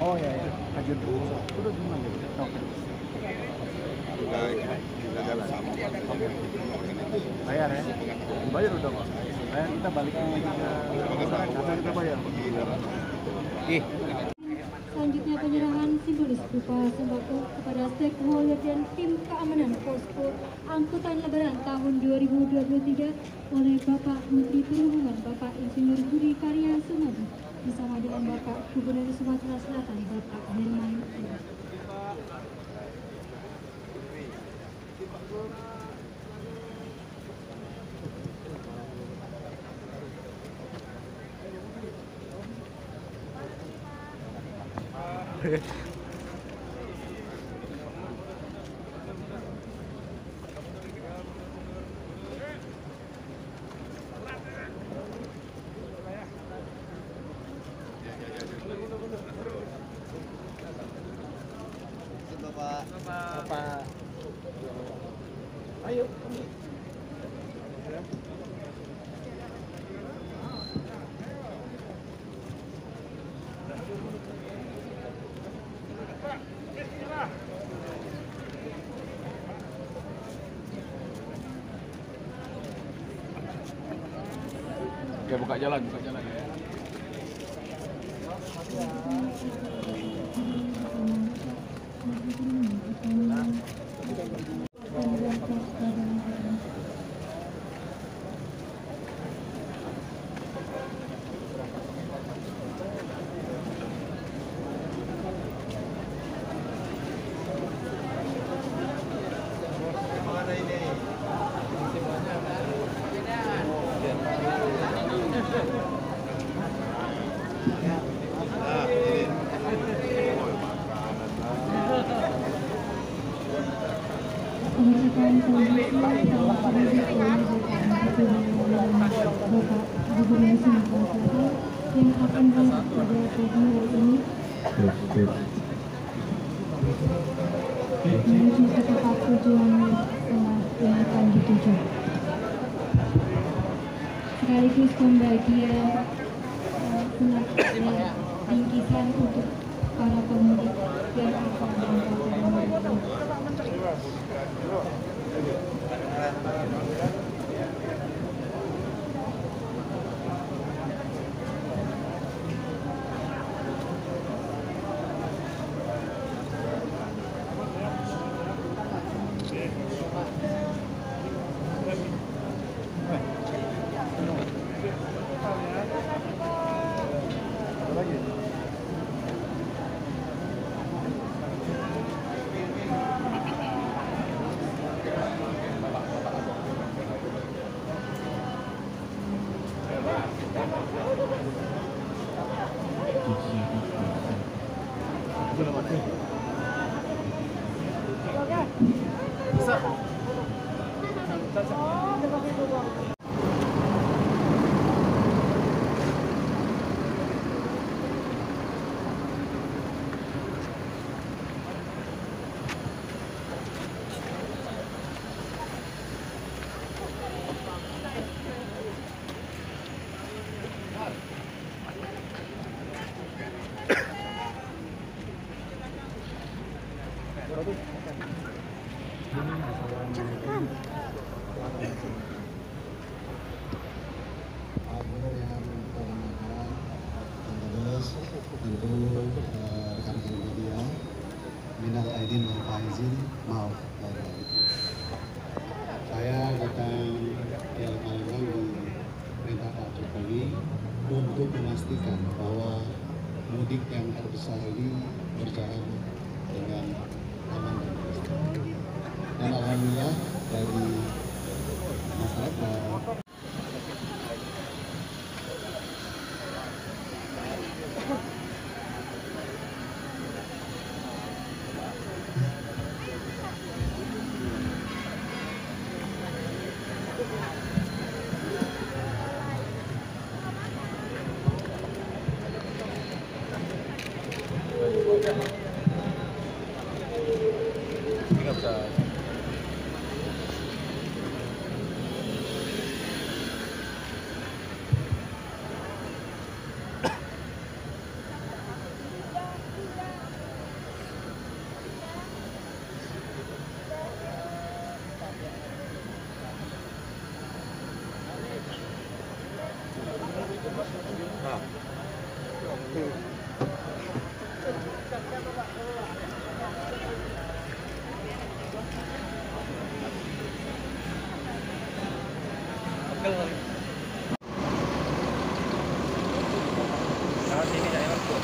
oh ya ya dulu gimana bayar ya? Bayar udah kok bayar kita balik ke kita bayar oke selanjutnya penyerahan simbolis berupa sembako kepada stakeholder dan tim keamanan posko angkutan lebaran tahun 2023 oleh Bapak Menteri Perhubungan Bapak Insinyur Budi Karya Sumadi bersama dengan Bapak Gubernur Sumatera Selatan Bapak Herman Bapak ayo. Oke, buka jalan, buka jalan ya. Pengucapan selanjutnya telah dihadir oleh Bapak Bapak Gubernur Sumatera Selatan yang akan hadir pada pagi hari ini menuju ke tempat tujuan yang akan dituju. Sekaligus pembagian dan bingkisan untuk para pemudik yang akan berangkat Malaysia. Ada lagi? Bisa. Terus tentu eh, rekan-rekan media minal aidin wal faizin maaf lahir batin. Saya datang ke Palembang di perintah Pak Jokowi untuk memastikan bahwa mudik yang terbesar ini berjalan dengan aman dan lancar. Dan alhamdulillah dari masyarakat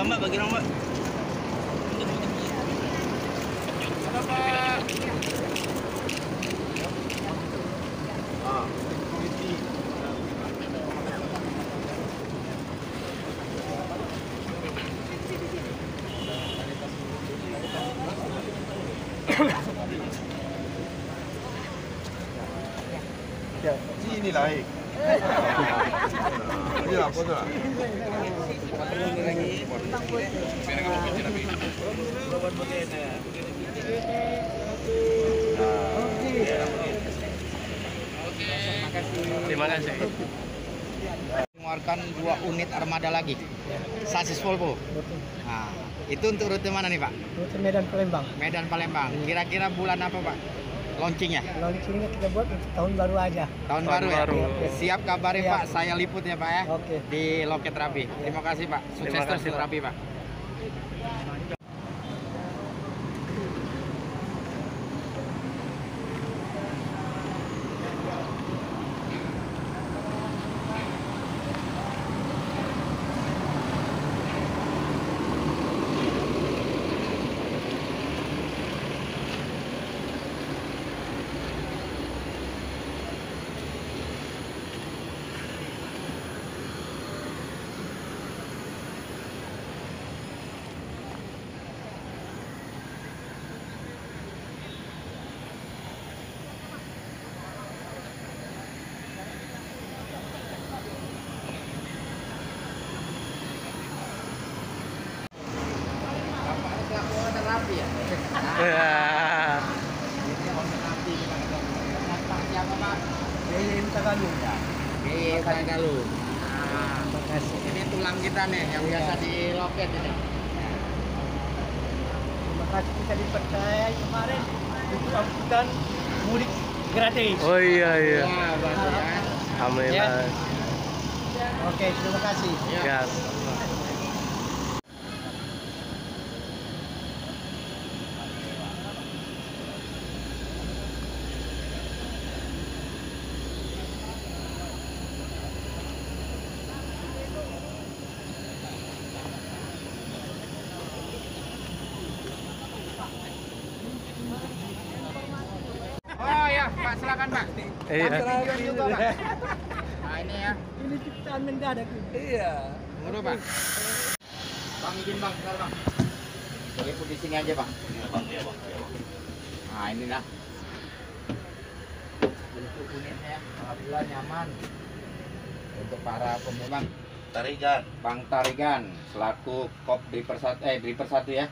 Rahmat bagi rahmat. Ya, sini lah eh. Ya, apa tu lah? Foto lah. Terima kasih. mengeluarkan dua unit armada lagi sasis Volvo nah, itu untuk rute mana nih Pak? Rute Medan Palembang. Medan Palembang kira-kira bulan apa Pak? launchingnya Launchingnya kita buat untuk tahun baru aja. tahun, Tahun baru, baru. ya siap kabarin Siap. Pak saya liput ya Pak ya Oke. di loket Rabi terima kasih Pak sukses terus di. Rabi Pak Bapak selaku hotel Rabi ya? Ya. Pak? Ini. Nah, tulang kita nih yang biasa di loket ini. Terima kasih kita dipercaya kemarin untuk angkutan mudik gratis. Oh iya iya. Ya, bantu ya. Alhamdulillah. Oke, terima kasih. Ya. Oh ya, Pak silakan Pak. Iya. Kami juga Pak. Nah ini ya, Ini ciptaan mendadak. tunggu Pak. Bang izin Bang, bentar Bang. Boleh put di sini aja Bang. Nah ini dah. Bentuk unitnya, alhamdulillah nyaman. Untuk para pemulang Tarigan. Bang Tarigan selaku kop driver satu eh driver satu ya.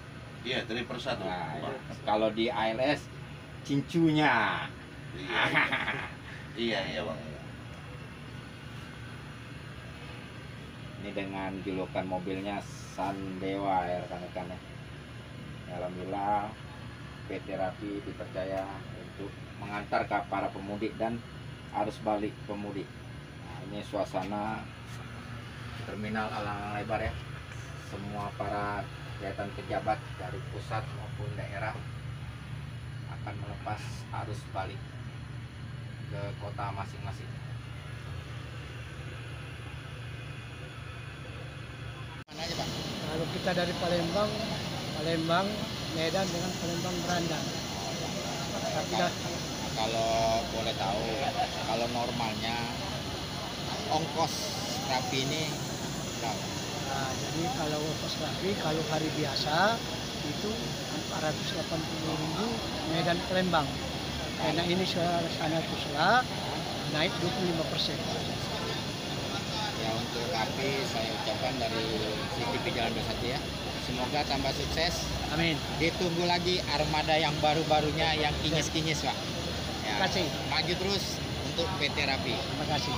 Iya, dari persatu. Nah, kalau di ALS cincunya. Iya, iya, iya, Bang. Ini dengan julukan mobilnya Sandewa ya rekan-rekan ya. Alhamdulillah PT Rapi dipercaya untuk mengantar ke para pemudik dan arus balik pemudik. Nah, ini suasana terminal Alang Lebar ya. Semua para kelihatan pejabat dari pusat maupun daerah akan melepas arus balik ke kota masing-masing. Mana aja Pak? Kalau kita dari Palembang, Palembang, Medan dengan Palembang Beranda. Tapi dah, kalau boleh tahu kalau normalnya ongkos rapi ini berapa? nah, jadi kalau ongkos rapi, kalau hari biasa itu 480.000 Medan Palembang. Karena ini suasana Tusla naik 25 persen. Terapi saya ucapkan dari CCTV Jalan 21 ya. Semoga tambah sukses. Amin. Ditunggu lagi armada yang baru-barunya yang kinyis-kinyis Pak. Ya, Terima kasih. Maju terus untuk PT Terapi. Terima kasih.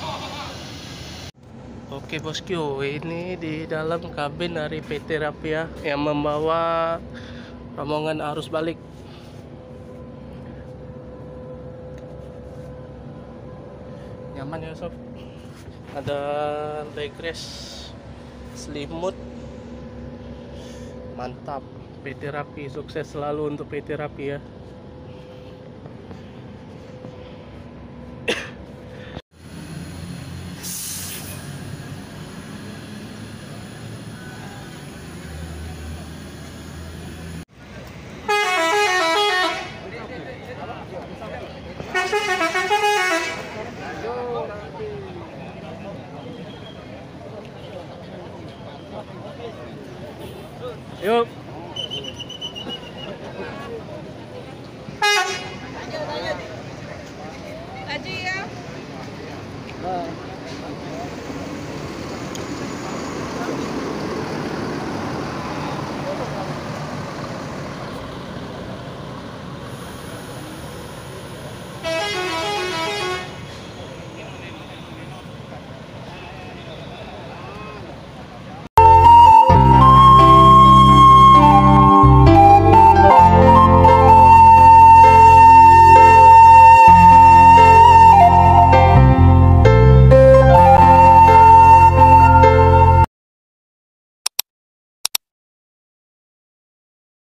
Oke bosku, ini di dalam kabin dari PT Rapia yang membawa rombongan arus balik. Nyaman ya sob. Ada legress, selimut, mantap. PT Rapi sukses selalu untuk PT Rapi ya. 因为